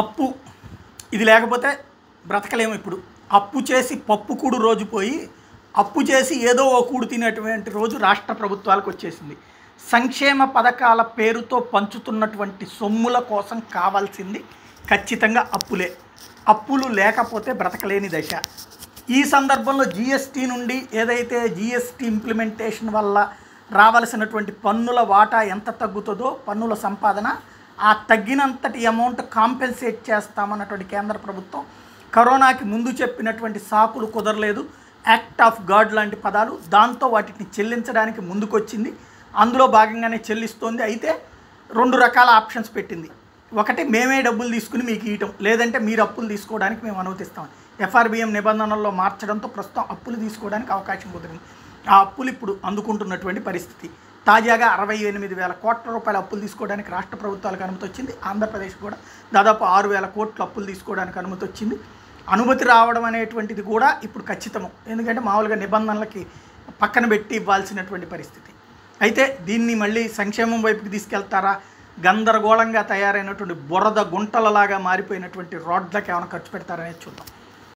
అప్పు. ఇది లేకపోతే బ్రతకలేము ఇప్పుడు. అప్పు చేసి పప్పు కూడు రోజు పోయి అప్పు చేసి ఏదో ఓ కూడు తినేటువంటి రోజు రాష్ట్ర ప్రభుత్వాలకు వచ్చేసింది. సంక్షేమ పథకాల పేరుతో పంచుతున్నటువంటి సొమ్ముల కోసం కావాల్సింది ఖచ్చితంగా అప్పులే. అప్పులు లేకపోతే బ్రతకలేని దశ. ఈ సందర్భంలో జిఎస్టీ నుండి ఏదైతే జిఎస్టీ ఇంప్లిమెంటేషన్ వల్ల రావలసినటువంటి పన్నుల వాటా ఎంత తగ్గుతుందో పన్నుల సంపాదన ఆ తగ్గినంతటి అమౌంట్ కాంపెన్సేట్ చేస్తామన్నటువంటి కేంద్ర ప్రభుత్వం కరోనాకి ముందు చెప్పినటువంటి సాకులు కుదరలేదు. యాక్ట్ ఆఫ్ గాడ్ లాంటి పదాలు దాంతో వాటిని చెల్లించడానికి ముందుకొచ్చింది. అందులో భాగంగానే చెల్లిస్తోంది. అయితే రెండు రకాల ఆప్షన్స్ పెట్టింది. ఒకటి మేమే డబ్బులు తీసుకుని మీకు ఇవ్వటం లేదంటే మీరు అప్పులు తీసుకోవడానికి మేము అనుమతిస్తాం. ఎఫ్ఆర్బిఎం నిబంధనల్లో మార్చడంతో ప్రస్తుతం అప్పులు తీసుకోవడానికి అవకాశం కుదిరింది. ఆ అప్పులు ఇప్పుడు అందుకుంటున్నటువంటి పరిస్థితి. తాజాగా అరవై ఎనిమిది వేల కోట్ల రూపాయల అప్పులు తీసుకోవడానికి రాష్ట్ర ప్రభుత్వాలకు అనుమతి వచ్చింది. ఆంధ్రప్రదేశ్ కూడా దాదాపు ఆరు వేల కోట్ల అప్పులు తీసుకోవడానికి అనుమతి వచ్చింది. అనుమతి రావడం అనేటువంటిది కూడా ఇప్పుడు ఖచ్చితము. ఎందుకంటే మామూలుగా నిబంధనలకి పక్కన పెట్టి ఇవ్వాల్సినటువంటి పరిస్థితి. అయితే దీన్ని మళ్ళీ సంక్షేమం వైపుకి తీసుకెళ్తారా? గందరగోళంగా తయారైనటువంటి బురద గుంటలలాగా మారిపోయినటువంటి రోడ్లకి ఏమైనా ఖర్చు పెడతారనేది చూద్దాం.